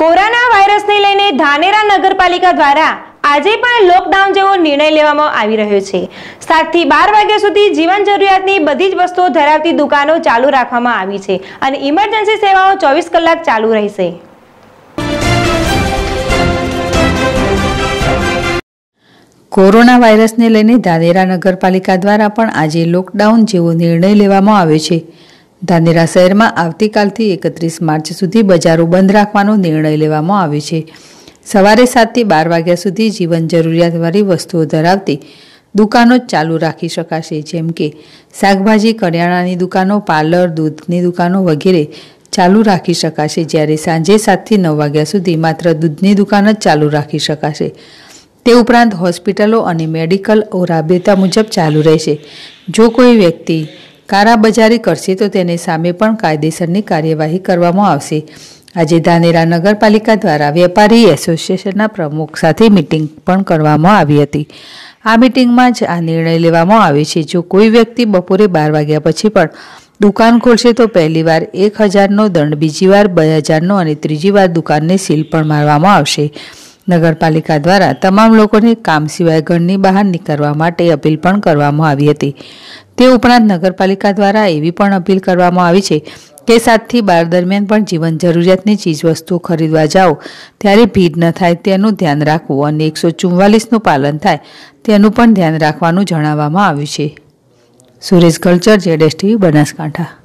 Corona વાયરસને લઈને ધાનેરા નગરપાલિકા દ્વારા આજે પણ લોકડાઉન જેવો નિર્ણય લેવામાં આવી રહ્યો છે. સાતથી બાર વાગ્યા સુધી જીવન જરૂરિયાતની બધી જ વસ્તુઓ ધરાવતી દુકાનો ચાલુ રાખવામાં આવી છે અને ઇમરજન્સી સેવાઓ ચોવીસ કલાક ચાલુ રહેશે. કોરોના વાયરસને લઈને ધાનેરા નગરપાલિકા દ્વારા પણ આજે લોકડાઉન જેવો નિર્ણય લેવામાં આવ્યો છે. ધાનેરા શહેરમાં આવતીકાલથી એકત્રીસ માર્ચ સુધી બજારો બંધ રાખવાનો નિર્ણય લેવામાં આવ્યો છે. સવારે સાતથી બાર વાગ્યા સુધી જીવન જરૂરિયાતવાળી વસ્તુઓ ધરાવતી દુકાનો જ ચાલુ રાખી શકાશે, જેમ કે શાકભાજી, કરિયાણાની દુકાનો, પાર્લર, દૂધની દુકાનો વગેરે ચાલુ રાખી શકાશે, જ્યારે સાંજે સાતથી નવ વાગ્યા સુધી માત્ર દૂધની દુકાન જ ચાલુ રાખી શકાશે. તે ઉપરાંત હોસ્પિટલો અને મેડિકલ ઓરાબેતા મુજબ ચાલુ રહેશે. જો કોઈ વ્યક્તિ કારાબજારી કરશે તો તેને સામે પણ કાયદેસરની કાર્યવાહી કરવામાં આવશે. આજે ધાનેરા નગરપાલિકા દ્વારા વેપારી એસોસિએશનના પ્રમુખ સાથે મિટિંગ પણ કરવામાં આવી હતી. આ મિટિંગમાં જ આ નિર્ણય લેવામાં આવ્યો છે. જો કોઈ વ્યક્તિ બપોરે બાર વાગ્યા પછી પણ દુકાન ખોલશે તો પહેલી વાર એક હજારનો દંડ, બીજી વાર બે હજારનો અને ત્રીજી વાર દુકાનને સીલ પણ મારવામાં આવશે. નગરપાલિકા દ્વારા તમામ લોકોને કામ સિવાય ઘરની બહાર નીકળવા માટે અપીલ પણ કરવામાં આવી હતી. તે ઉપરાંત નગરપાલિકા દ્વારા એવી પણ અપીલ કરવામાં આવી છે કે સાતથી બાર દરમિયાન પણ જીવન જરૂરિયાતની ચીજવસ્તુઓ ખરીદવા જાઓ. ત્યારે ભીડ ન થાય તેનું ધ્યાન રાખવું અને એકસો ચુમ્માલીસનું પાલન થાય તેનું પણ ધ્યાન રાખવાનું જણાવવામાં આવ્યું છે. સુરેશ કલ્ચર જેડેશ ટીવી, બનાસકાંઠા.